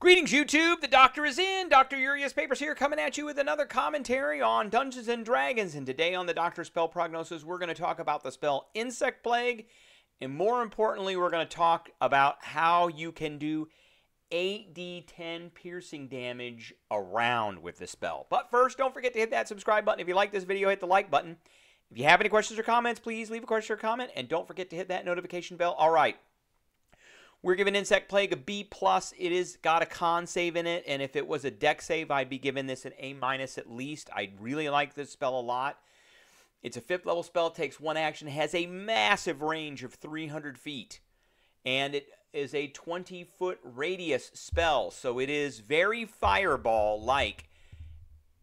Greetings, YouTube. The Doctor is in. Dr. Yurius Papers here, coming at you with another commentary on Dungeons and Dragons. And today on the Doctor Spell Prognosis, we're going to talk about the spell Insect Plague. And more importantly, we're going to talk about how you can do 8d10 piercing damage around with the spell. But first, don't forget to hit that subscribe button. If you like this video, hit the like button. If you have any questions or comments, please leave a question or comment. And don't forget to hit that notification bell. All right. We're giving Insect Plague a B plus. It is got a con save in it, and if it was a dex save, I'd be giving this an A minus at least. I really like this spell a lot. It's a fifth level spell, takes one action, has a massive range of 300 feet, and it is a 20 foot radius spell, so it is very fireball like,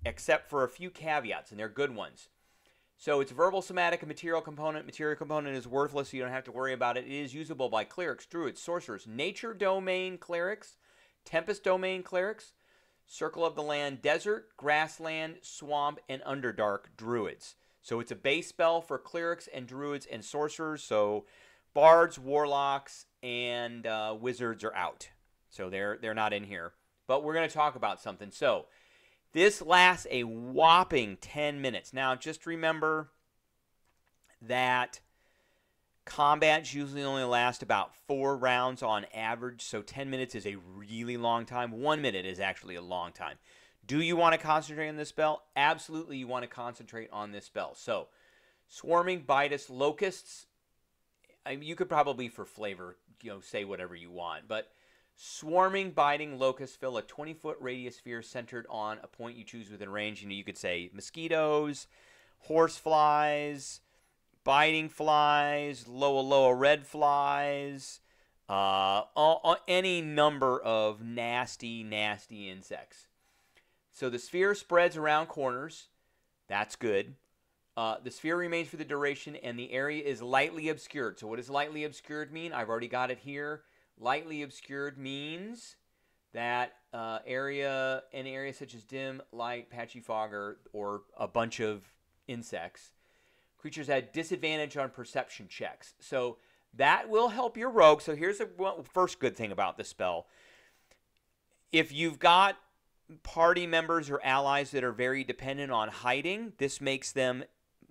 except for a few caveats, and they're good ones. So it's verbal, somatic, and material component. Material component is worthless, so you don't have to worry about it. It is usable by clerics, druids, sorcerers, nature domain clerics, tempest domain clerics, circle of the land, desert, grassland, swamp, and underdark druids. So it's a base spell for clerics and druids and sorcerers. So bards, warlocks, and uh, wizards are out. So they're they're not in here. But we're going to talk about something. So this lasts a whopping 10 minutes. Now, just remember that combats usually only last about four rounds on average, so 10 minutes is a really long time. One minute is actually a long time. Do you want to concentrate on this spell? Absolutely, you want to concentrate on this spell. So, swarming Bitus locusts. I mean, you could probably, for flavor, you know, say whatever you want, but Swarming, biting locusts fill a 20 foot radius sphere centered on a point you choose within range. You know, you could say mosquitoes, horse flies, biting flies, loa loa red flies, uh, any number of nasty, nasty insects. So the sphere spreads around corners. That's good. Uh, the sphere remains for the duration, and the area is lightly obscured. So what does lightly obscured mean? I've already got it here. Lightly obscured means that uh, area, an area such as dim, light, patchy fog, or, a bunch of insects, creatures had disadvantage on perception checks. So that will help your rogue. So here's the first good thing about the spell. If you've got party members or allies that are very dependent on hiding, this makes them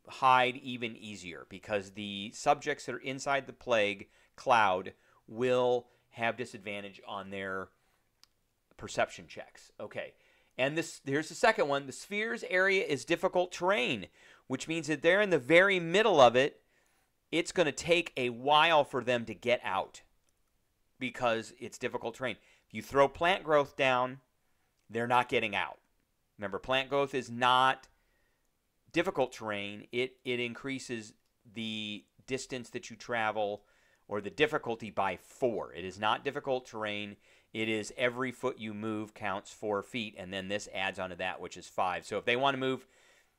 hide even easier because the subjects that are inside the plague cloud will have disadvantage on their perception checks. Okay. And this here's the second one. The sphere's area is difficult terrain, which means that they're in the very middle of it. It's going to take a while for them to get out because it's difficult terrain. If you throw plant growth down, they're not getting out. Remember, plant growth is not difficult terrain. It it increases the distance that you travel or the difficulty by four. It is not difficult terrain. It is every foot you move counts four feet, and then this adds onto that, which is five. So if they want to move,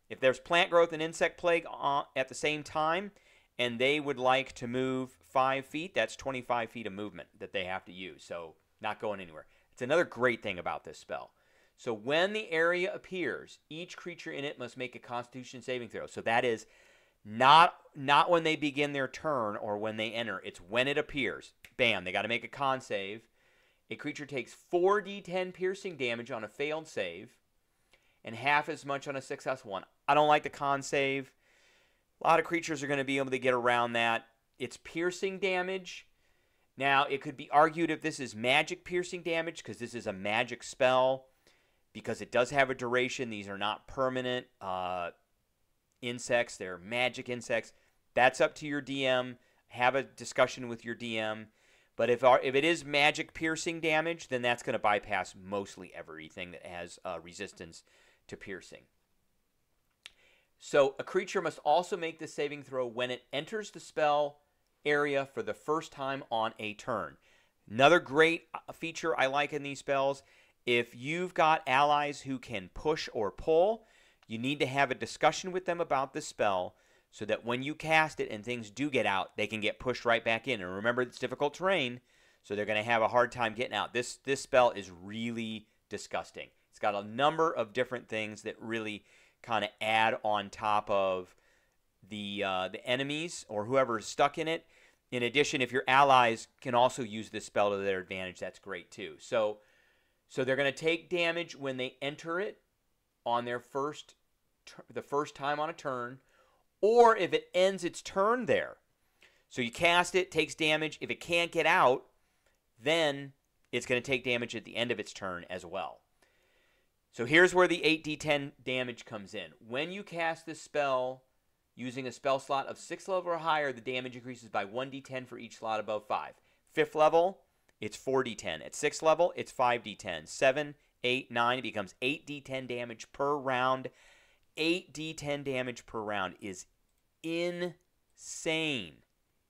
if there's plant growth and insect plague uh, at the same time, and they would like to move five feet, that's 25 feet of movement that they have to use. So not going anywhere. It's another great thing about this spell. So when the area appears, each creature in it must make a Constitution saving throw. So that is not not when they begin their turn or when they enter. It's when it appears. Bam, they got to make a con save. A creature takes 4d10 piercing damage on a failed save and half as much on a successful one. I don't like the con save. A lot of creatures are going to be able to get around that. It's piercing damage. Now, it could be argued if this is magic piercing damage because this is a magic spell because it does have a duration. These are not permanent. Uh, insects, they're magic insects. That's up to your DM. Have a discussion with your DM. But if our, if it is magic piercing damage, then that's going to bypass mostly everything that has uh, resistance to piercing. So a creature must also make the saving throw when it enters the spell area for the first time on a turn. Another great uh, feature I like in these spells, if you've got allies who can push or pull, you need to have a discussion with them about the spell so that when you cast it and things do get out, they can get pushed right back in. And remember, it's difficult terrain, so they're going to have a hard time getting out. This this spell is really disgusting. It's got a number of different things that really kind of add on top of the uh, the enemies or whoever is stuck in it. In addition, if your allies can also use this spell to their advantage, that's great too. So So they're going to take damage when they enter it on their first the first time on a turn or if it ends its turn there. So you cast it, takes damage. If it can't get out, then it's going to take damage at the end of its turn as well. So here's where the 8d10 damage comes in. When you cast this spell using a spell slot of 6 level or higher, the damage increases by 1d10 for each slot above 5. Fifth level, it's 4d10. At 6th level, it's 5d10. 7, 8, 9, it becomes 8d10 damage per round. 8d10 damage per round is insane.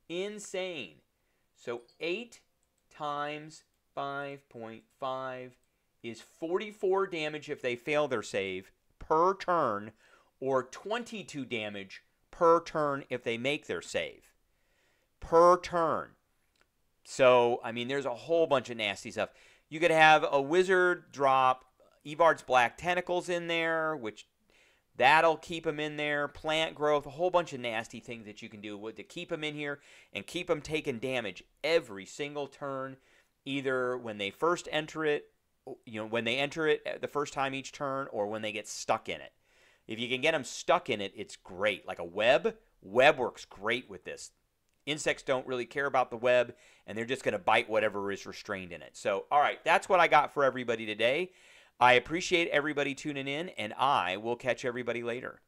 Insane. So 8 times 5.5 is 44 damage if they fail their save per turn, or 22 damage per turn if they make their save. Per turn. So, I mean, there's a whole bunch of nasty stuff. You could have a wizard drop Evard's Black Tentacles in there, which that'll keep them in there. Plant growth, a whole bunch of nasty things that you can do to keep them in here and keep them taking damage every single turn, either when they first enter it, you know, when they enter it uh, the first time each turn, or when they get stuck in it. If you can get them stuck in it, it's great. Like a web, web works great with this. Insects don't really care about the web, and they're just going to bite whatever is restrained in it. So, all right, that's what I got for everybody today. I appreciate everybody tuning in, and I will catch everybody later.